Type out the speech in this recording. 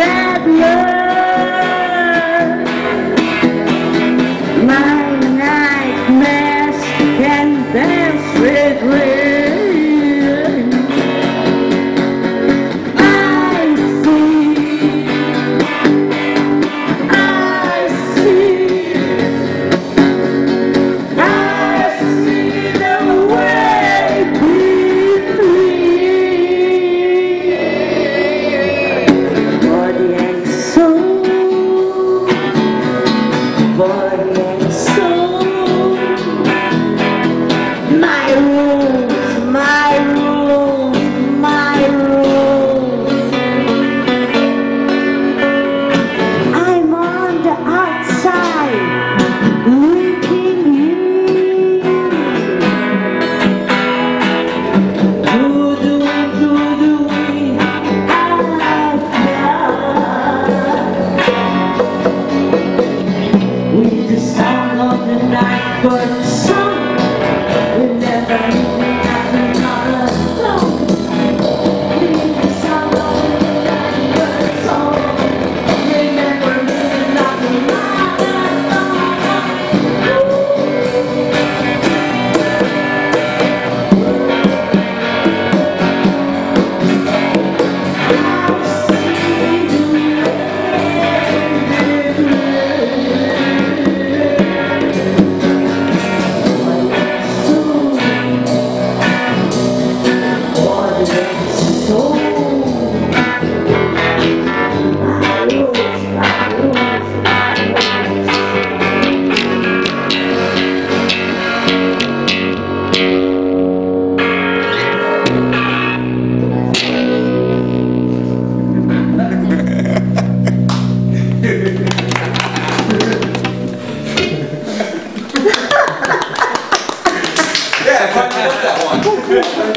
that love. rules, my rules, my rules. I'm on the outside, looking in. Through the wind, through the wind, I fly. With the sound of the but Merci.